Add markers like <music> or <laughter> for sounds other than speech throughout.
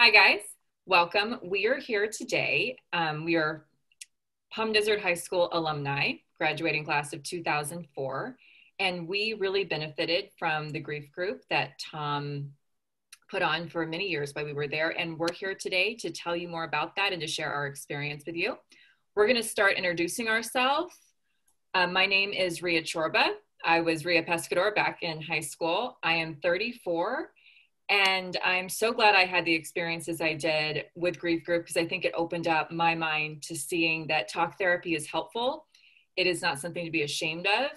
Hi, guys. Welcome. We are here today. Um, we are Palm Desert High School alumni, graduating class of 2004. And we really benefited from the grief group that Tom put on for many years while we were there. And we're here today to tell you more about that and to share our experience with you. We're going to start introducing ourselves. Uh, my name is Ria Chorba. I was Ria Pescador back in high school. I am 34 and I'm so glad I had the experiences I did with Grief Group because I think it opened up my mind to seeing that talk therapy is helpful. It is not something to be ashamed of.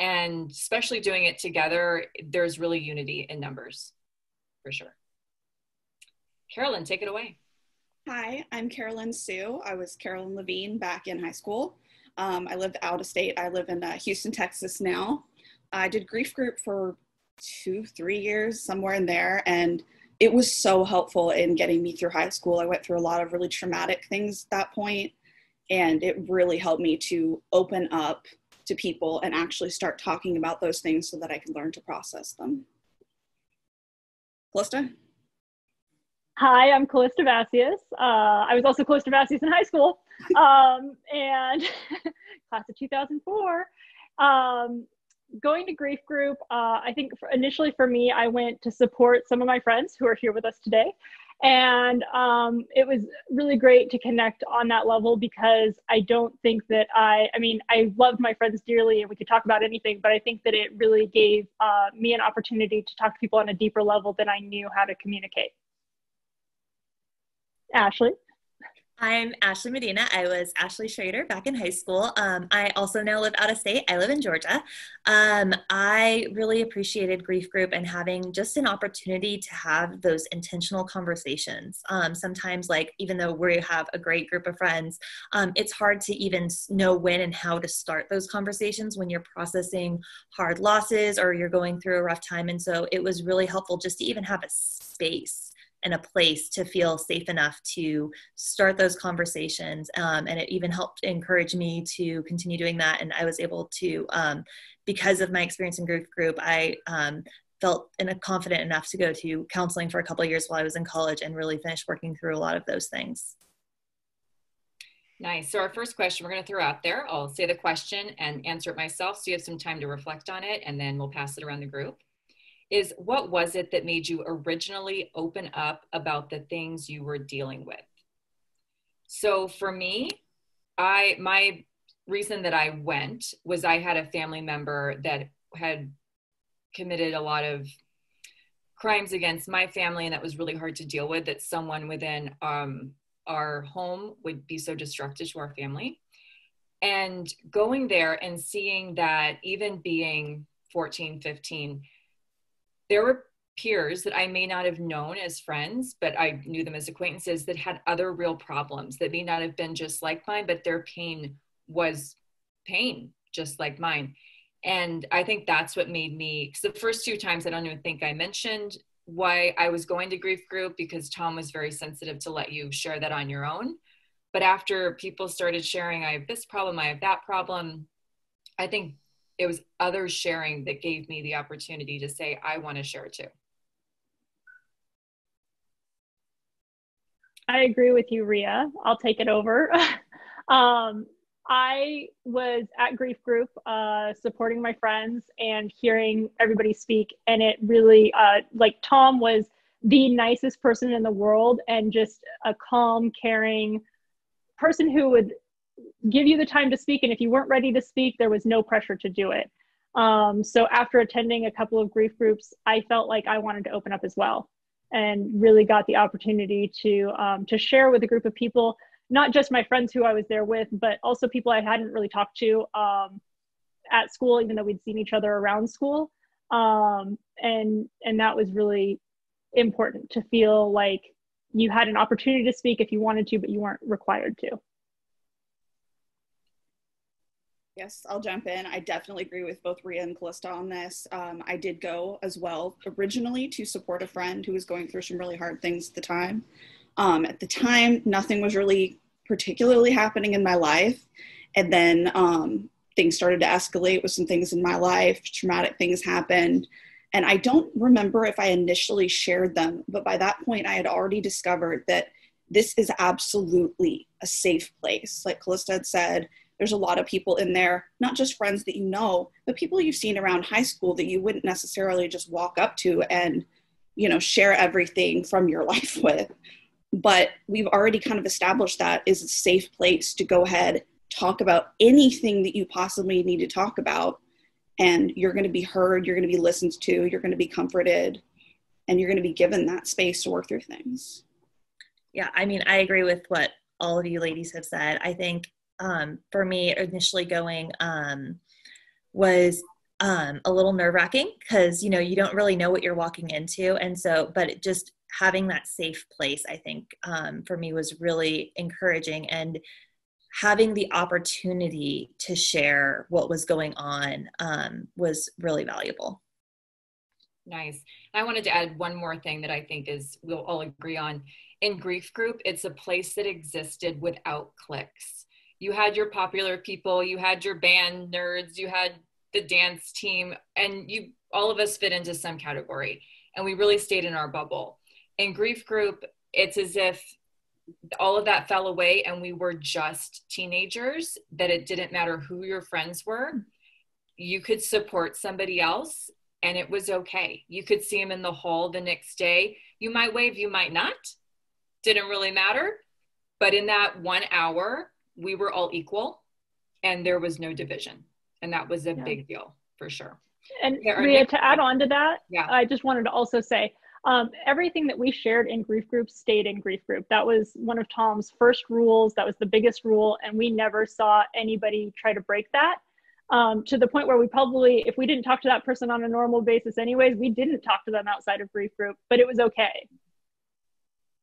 And especially doing it together, there's really unity in numbers for sure. Carolyn, take it away. Hi, I'm Carolyn Sue. I was Carolyn Levine back in high school. Um, I lived out of state. I live in uh, Houston, Texas now. I did grief group for two, three years, somewhere in there. And it was so helpful in getting me through high school. I went through a lot of really traumatic things at that point, and it really helped me to open up to people and actually start talking about those things so that I could learn to process them. Callista? Hi, I'm Callista Vasius. Uh, I was also Callista Vasius in high school, um, and <laughs> class of 2004. Um, going to grief group uh, i think for, initially for me i went to support some of my friends who are here with us today. And um, it was really great to connect on that level because i don't think that i i mean i loved my friends dearly and we could talk about anything but i think that it really gave uh, me an opportunity to talk to people on a deeper level than i knew how to communicate. Ashley I'm Ashley Medina. I was Ashley Schrader back in high school. Um, I also now live out of state. I live in Georgia. Um, I really appreciated Grief Group and having just an opportunity to have those intentional conversations. Um, sometimes, like, even though we have a great group of friends, um, it's hard to even know when and how to start those conversations when you're processing hard losses or you're going through a rough time. And so it was really helpful just to even have a space and a place to feel safe enough to start those conversations. Um, and it even helped encourage me to continue doing that. And I was able to, um, because of my experience in grief group, I um, felt in a confident enough to go to counseling for a couple years while I was in college and really finish working through a lot of those things. Nice. So our first question we're going to throw out there. I'll say the question and answer it myself so you have some time to reflect on it and then we'll pass it around the group is what was it that made you originally open up about the things you were dealing with? So for me, I my reason that I went was I had a family member that had committed a lot of crimes against my family and that was really hard to deal with that someone within um, our home would be so destructive to our family and going there and seeing that even being 14 15 there were peers that I may not have known as friends, but I knew them as acquaintances that had other real problems that may not have been just like mine, but their pain was pain, just like mine. And I think that's what made me, because the first two times I don't even think I mentioned why I was going to grief group because Tom was very sensitive to let you share that on your own. But after people started sharing, I have this problem, I have that problem, I think it was others sharing that gave me the opportunity to say i want to share too. I agree with you ria i'll take it over. <laughs> Um, i was at grief group uh, supporting my friends and hearing everybody speak and it really uh, like tom was the nicest person in the world and just a calm caring person who would give you the time to speak. And if you weren't ready to speak, there was no pressure to do it. Um, so after attending a couple of grief groups, I felt like I wanted to open up as well and really got the opportunity to um, to share with a group of people, not just my friends who I was there with, but also people I hadn't really talked to um, at school, even though we'd seen each other around school. Um, and and that was really important to feel like you had an opportunity to speak if you wanted to, but you weren't required to. Yes, I'll jump in. I definitely agree with both Ria and Callista on this. Um, I did go as well originally to support a friend who was going through some really hard things at the time. Um, at the time, nothing was really particularly happening in my life. And then um, things started to escalate with some things in my life, traumatic things happened. And I don't remember if I initially shared them, but by that point, I had already discovered that this is absolutely a safe place. Like Callista had said, there's a lot of people in there, not just friends that you know, but people you've seen around high school that you wouldn't necessarily just walk up to and, you know, share everything from your <laughs> life with. But we've already kind of established that is a safe place to go ahead, talk about anything that you possibly need to talk about and you're going to be heard, you're going to be listened to, you're going to be comforted, and you're going to be given that space to work through things. Yeah, I mean, I agree with what all of you ladies have said. I think um, for me, initially going um, was um, a little nerve wracking because you know you don't really know what you're walking into, and so, but just having that safe place, I think, um, for me was really encouraging and having the opportunity to share what was going on um, was really valuable. Nice. I wanted to add one more thing that I think is we'll all agree on. In grief group, it's a place that existed without cliques. You had your popular people, you had your band nerds, you had the dance team, and you all of us fit into some category. And we really stayed in our bubble. In grief group, it's as if all of that fell away and we were just teenagers that it didn't matter who your friends were you could support somebody else and it was okay you could see them in the hall the next day you might wave you might not didn't really matter but in that one hour we were all equal and there was no division and that was a yeah. big deal for sure and Ria, to add on to that yeah. i just wanted to also say um, everything that we shared in grief group stayed in grief group. That was one of Tom's first rules. That was the biggest rule. And we never saw anybody try to break that um, to the point where we probably, if we didn't talk to that person on a normal basis, anyways, we didn't talk to them outside of grief group, but it was okay.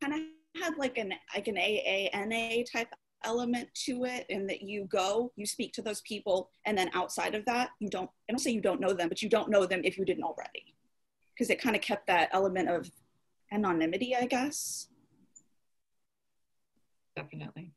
Kind of had like an like an AANA type element to it and that you go you speak to those people and then outside of that you don't i don't say you don't know them but you don't know them if you didn't already because it kind of kept that element of anonymity, I guess. Definitely.